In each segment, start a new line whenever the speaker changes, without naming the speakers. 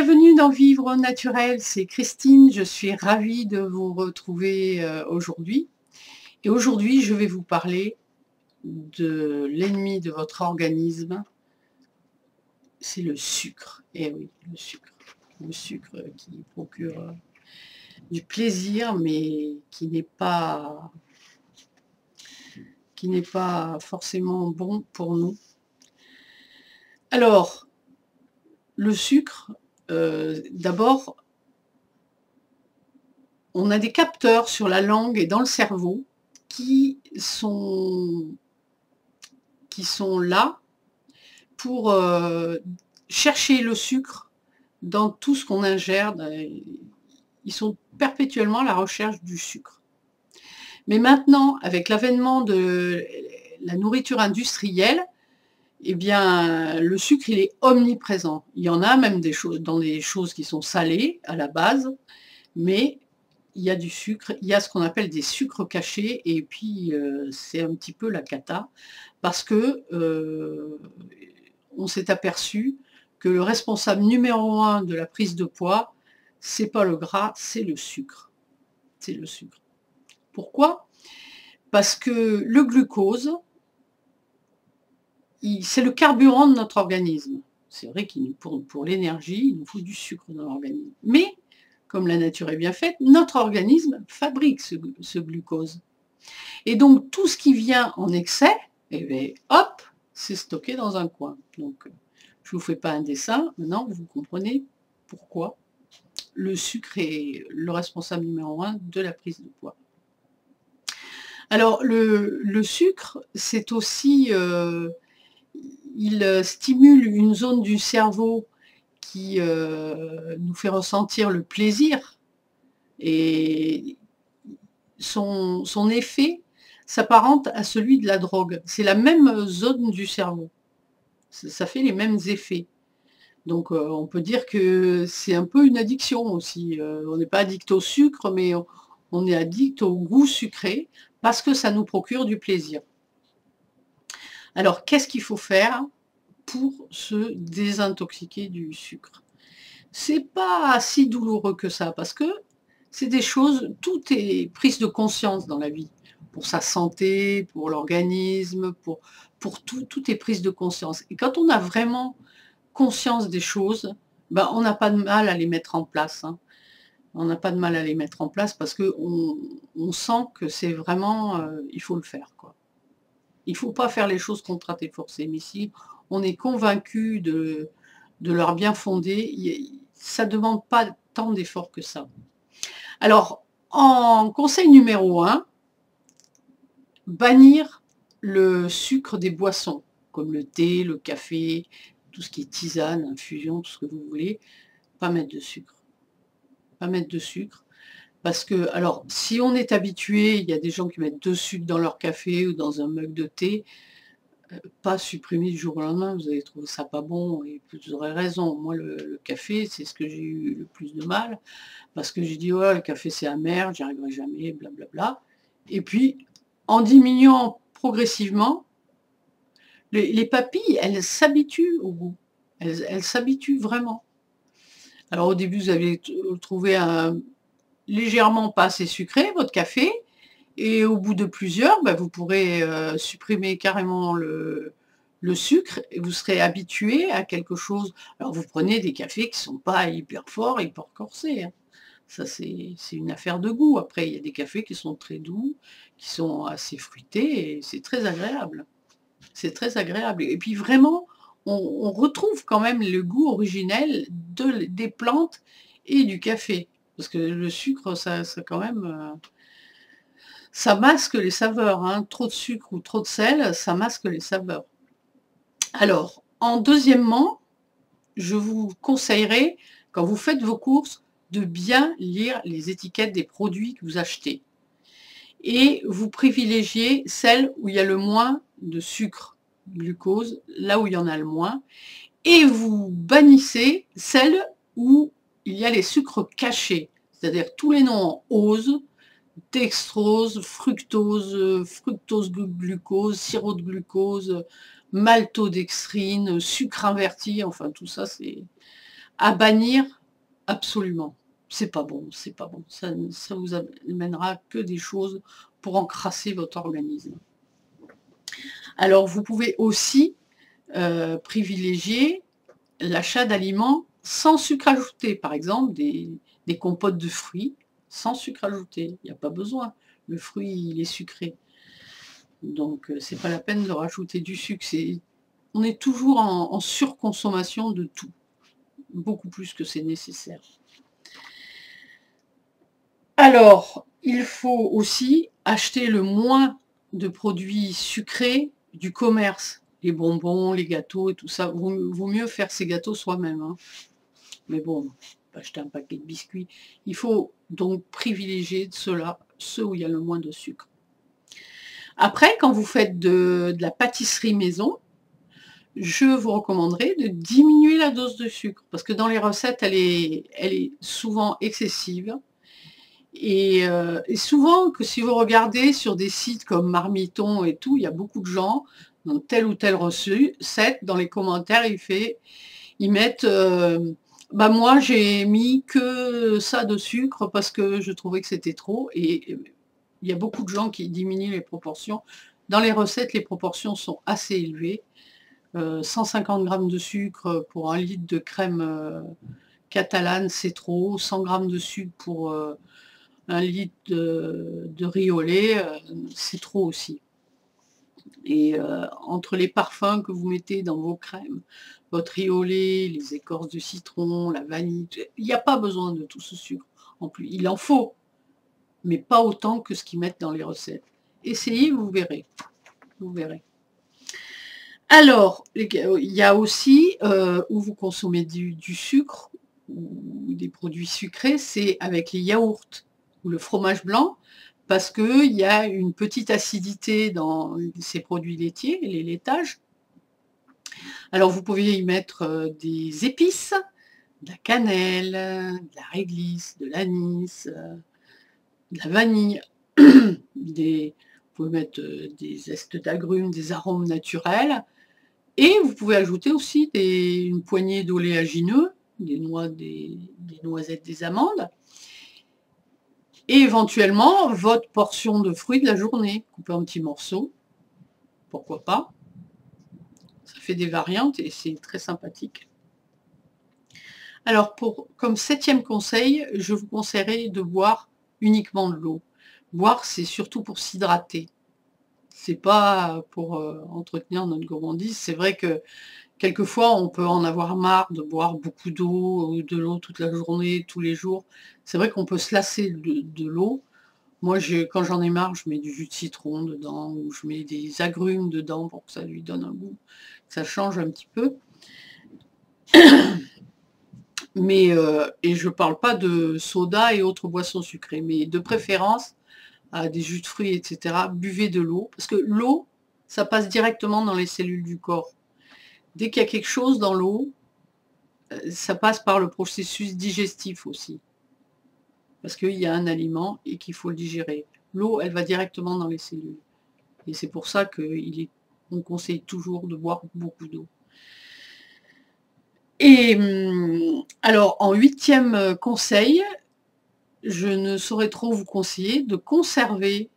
bienvenue dans Vivre Naturel, c'est Christine, je suis ravie de vous retrouver euh, aujourd'hui. Et aujourd'hui, je vais vous parler de l'ennemi de votre organisme, c'est le sucre. Et eh oui, le sucre. Le sucre qui procure euh, du plaisir, mais qui n'est pas qui n'est pas forcément bon pour nous. Alors, le sucre, euh, d'abord, on a des capteurs sur la langue et dans le cerveau qui sont, là pour euh, chercher le sucre dans tout ce qu'on ingère. Ils sont perpétuellement à la recherche du sucre. Mais maintenant, avec l'avènement de la nourriture industrielle, eh bien, le sucre, il est omniprésent. Il y en a même des choses, dans des choses qui sont salées à la base, mais il y a du sucre, il y a ce qu'on appelle des sucres cachés, et puis euh, c'est un petit peu la cata, parce que euh, on s'est aperçu que le responsable numéro un de la prise de poids, c'est pas le gras, c'est le sucre. C'est le sucre. Pourquoi? Parce que le glucose, c'est le carburant de notre organisme. C'est vrai qu'il pour, pour l'énergie, il nous faut du sucre dans l'organisme. Mais, comme la nature est bien faite, notre organisme fabrique ce, glucose. Et donc, tout ce qui vient en excès, eh bien, hop, c'est stocké dans un coin. Donc, je ne vous fais pas un dessin, maintenant vous comprenez pourquoi le sucre est le responsable numéro un de la prise de poids. Alors, le, sucre, c'est aussi... Euh, il euh, stimule une zone du cerveau qui euh, nous fait ressentir le plaisir et son, effet s'apparente à celui de la drogue. C'est la même zone du cerveau. Ça fait les mêmes effets. Donc euh, on peut dire que c'est un peu une addiction aussi. on n'est pas addict au sucre, mais on est addict au goût sucré parce que ça nous procure du plaisir. Alors, qu'est-ce qu'il faut faire pour se désintoxiquer du sucre? C'est pas si douloureux que ça, parce que c'est des choses, tout est prise de conscience dans la vie, pour sa santé, pour l'organisme, pour, tout, tout est prise de conscience. Et quand on a vraiment conscience des choses, ben, on n'a pas de mal à les mettre en place. Hein. On n'a pas de mal à les mettre en place parce qu'on on sent que c'est vraiment, euh, il faut le faire. Il ne faut pas faire les choses contre et forcé. Mais si on est convaincu de, leur bien fondé, ça ne demande pas tant d'efforts que ça. Alors, en conseil numéro 1, bannir le sucre des boissons, comme le thé, le café, tout ce qui est tisane, infusion, tout ce que vous voulez, pas mettre de sucre. Pas mettre de sucre. Parce que, alors, si on est habitué, il y a des gens qui mettent deux sucres dans leur café ou dans un mug de thé, euh, pas supprimer du jour au lendemain, vous allez trouver ça pas bon, et vous aurez raison. Moi, le, café, c'est ce que j'ai eu le plus de mal, parce que j'ai dit, oh, le café c'est amer, j'y arriverai jamais, blablabla. Et puis, en diminuant progressivement, les, papilles, elles s'habituent au goût. Elles s'habituent vraiment. Alors au début, vous avez trouvé un, légèrement pas assez sucré, votre café, et au bout de plusieurs, bah, vous pourrez euh, supprimer carrément le, sucre et vous serez habitué à quelque chose. Alors vous prenez des cafés qui ne sont pas hyper forts, hyper corsés. Hein. Ça, c'est une affaire de goût. Après, il y a des cafés qui sont très doux, qui sont assez fruités, et c'est très agréable. C'est très agréable. Et puis vraiment, on, retrouve quand même le goût originel de, des plantes et du café. Parce que le sucre, ça. Euh, masque les saveurs. Hein. Trop de sucre ou trop de sel, ça masque les saveurs. Alors, en deuxièmement, je vous conseillerais, quand vous faites vos courses, de bien lire les étiquettes des produits que vous achetez. Et vous privilégiez celles où il y a le moins de sucre, glucose, là où il y en a le moins. Et vous bannissez celles où il y a les sucres cachés, c'est-à-dire tous les noms en ose, dextrose, fructose, fructose glucose, sirop de glucose, maltodextrine, sucre inverti, enfin tout ça c'est... à bannir absolument. C'est pas bon, c'est pas bon. Ça, ça vous amènera que des choses pour encrasser votre organisme. Alors vous pouvez aussi euh, privilégier l'achat d'aliments sans sucre ajouté, par exemple des, compotes de fruits sans sucre ajouté. Il n'y a pas besoin. Le fruit, il est sucré. Donc euh, c'est pas la peine de rajouter du sucre. on est toujours en surconsommation de tout beaucoup plus que c'est nécessaire. Alors, il faut aussi acheter le moins de produits sucrés du commerce. Les bonbons, les gâteaux et tout ça. Vaut, vaut mieux faire ces gâteaux soi-même. Hein. Mais bon, acheter un paquet de biscuits. Il faut donc privilégier de ceux-là, ceux où il y a le moins de sucre. Après, quand vous faites de la pâtisserie maison, je vous recommanderais de diminuer la dose de sucre, parce que dans les recettes, elle est, elle est souvent excessive. Euh, et, souvent, que si vous regardez sur des sites comme Marmiton et tout, il y a beaucoup de gens, dans telle ou telle recette, dans les commentaires, ils, fait, ils mettent euh, bah moi j'ai mis que ça de sucre parce que je trouvais que c'était trop. Et il y a beaucoup de gens qui diminuent les proportions. Dans les recettes, les proportions sont assez élevées. 150 euh, g de sucre pour un litre de crème euh, catalane, c'est trop. 100 g de sucre pour euh, un litre de, riz au lait, c'est trop aussi. Et entre les parfums que vous mettez dans vos crèmes, votre lait, les écorces de citron, la vanille, il n'y a pas besoin de tout ce sucre en plus. Il en faut, mais pas autant que ce qu'ils mettent dans les recettes. Essayez, vous verrez. Vous verrez. Alors, il y a aussi euh, où vous consommez du, sucre ou des produits sucrés, c'est avec les yaourts ou le fromage blanc, parce qu'il y a une petite acidité dans ces produits laitiers, les laitages. Alors vous pouvez y mettre euh, des épices, de la cannelle, de la réglisse, de l'anis, euh, de la vanille, vous pouvez mettre des zestes d'agrumes, des arômes naturels, et vous pouvez ajouter aussi une poignée d'oléagineux, des noix, des, noisettes, des amandes. Et éventuellement, votre portion de fruits de la journée. Coupez en petits morceaux. Pourquoi pas. Ça fait des variantes et c'est très sympathique. Alors, pour, comme septième conseil, je vous conseillerais de boire uniquement de l'eau. Boire, c'est surtout pour s'hydrater c'est pas pour euh, entretenir notre gourmandise. C'est vrai que quelquefois on peut en avoir marre de boire beaucoup d'eau ou de l'eau toute la journée, tous les jours. C'est vrai qu'on peut se lasser de, l'eau. Moi, quand j'en ai marre, je mets du jus de citron dedans ou je mets des agrumes dedans pour que ça lui donne un goût, que ça change un petit peu. Mais, euh, et je parle pas de soda et autres boissons sucrées, mais de préférence, à des jus de fruits, etc., buvez de l'eau, parce que l'eau, ça passe directement dans les cellules du corps. Dès qu'il y a quelque chose dans l'eau, euh, ça passe par le processus digestif aussi. Parce qu'il y a un aliment et qu'il faut le digérer. L'eau, elle va directement dans les cellules. Et c'est pour ça qu'on conseille toujours de boire beaucoup d'eau. Et hum, alors, en huitième conseil, je ne saurais trop vous conseiller de conserver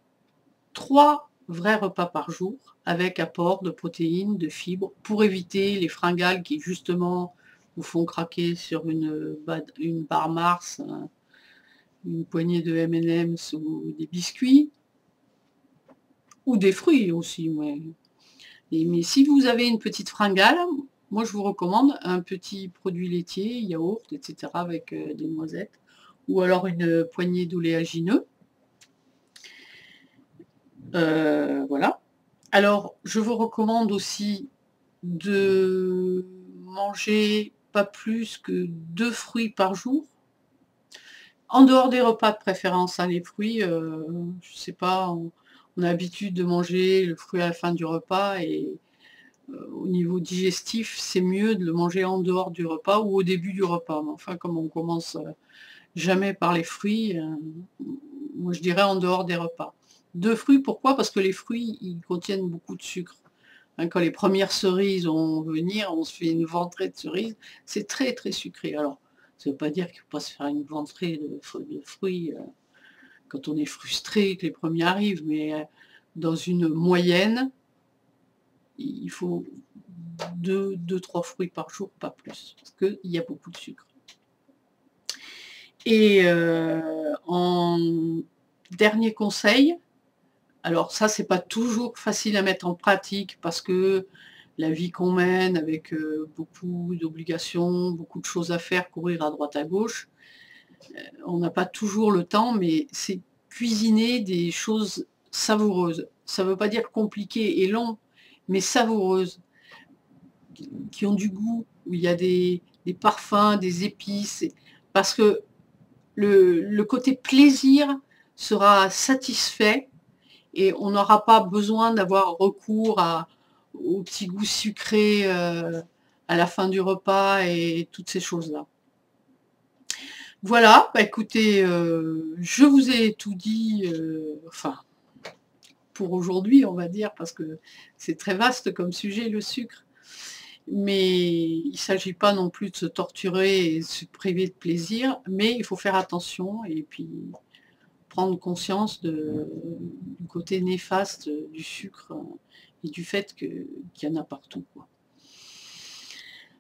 trois vrais repas par jour avec apport de protéines, de fibres, pour éviter les fringales qui justement vous font craquer sur une, barre Mars, une poignée de M&M's ou des biscuits, ou des fruits aussi. mais si vous avez une petite fringale, moi je vous recommande un petit produit laitier, yaourt, etc. avec euh, des noisettes ou alors une poignée d'oléagineux. Euh, voilà. Alors, je vous recommande aussi de manger pas plus que deux fruits par jour. En dehors des repas de préférence, hein, les fruits, euh, je sais pas, on, a l'habitude de manger le fruit à la fin du repas et euh, au niveau digestif, c'est mieux de le manger en dehors du repas ou au début du repas. Mais enfin, comme on commence jamais par les fruits, euh, moi je dirais en dehors des repas. Deux fruits, pourquoi? Parce que les fruits, ils contiennent beaucoup de sucre. Hein, quand les premières cerises vont venir, on se fait une ventrée de cerises. C'est très très sucré. Alors, ça ne veut pas dire qu'il ne faut pas se faire une ventrée de, fruits euh, quand on est frustré que les premiers arrivent, mais euh, dans une moyenne, il faut 2-3 deux, trois fruits par jour, pas plus, parce qu'il y a beaucoup de sucre. Et euh, en dernier conseil, alors ça c'est pas toujours facile à mettre en pratique parce que la vie qu'on mène avec euh, beaucoup d'obligations, beaucoup de choses à faire, courir à droite à gauche, euh, on n'a pas toujours le temps, mais c'est cuisiner des choses savoureuses. Ça ne veut pas dire compliqué et long, mais savoureuses, qui ont du goût, où il y a des, des parfums, des épices, parce que le, côté plaisir sera satisfait et on n'aura pas besoin d'avoir recours à, au petit goût sucré euh, à la fin du repas et toutes ces choses-là. Voilà, bah écoutez, euh, je vous ai tout dit, euh, enfin, pour aujourd'hui, on va dire, parce que c'est très vaste comme sujet, le sucre mais il ne s'agit pas non plus de se torturer et de se priver de plaisir, mais il faut faire attention et puis prendre conscience du côté néfaste du sucre et du fait qu'il y en a partout.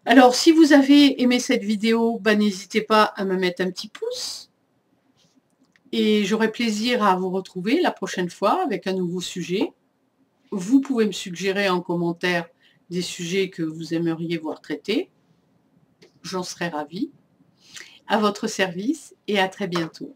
Alors, si vous avez aimé cette vidéo, bah, n'hésitez pas à me mettre un petit pouce. Et j'aurai plaisir à vous retrouver la prochaine fois avec un nouveau sujet. Vous pouvez me suggérer en commentaire des sujets que vous aimeriez voir traités. J'en serai ravie. À votre service et à très bientôt.